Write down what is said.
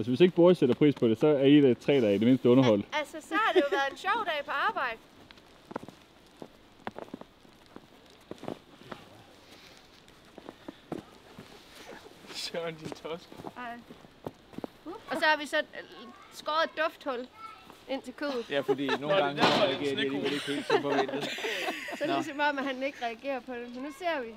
Altså hvis ikke Boris sætter pris på det, så er I det tre, dage i det mindste underholdt. Altså, så har det jo været en sjov dag på arbejde. Søren, din tosk. Ej. Og så har vi så øh, skåret et dufthul ind til kødet. Ja, fordi nogle Nå, er gange det reagerer de alligevel ikke helt som forventet. Så er det ligesom om, at han ikke reagerer på det. Men nu ser vi.